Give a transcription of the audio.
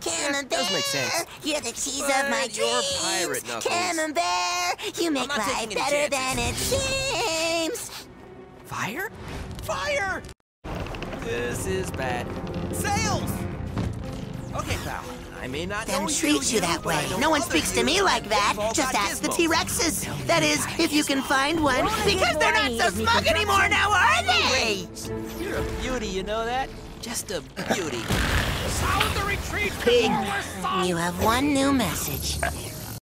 Camembert, sense. you're the cheese of But my you're dreams. pirate, Knuckles. Camembert, you make life better than it seems. Fire? Fire! This is bad. Sails! Okay, pal. I may not Them know treat you that way. No one speaks to me like that. Just ask the. T-Rexes. That is, if you can find one. Because they're not so smug anymore now, are they? You're a beauty, you know that? Just a beauty. You have one new message.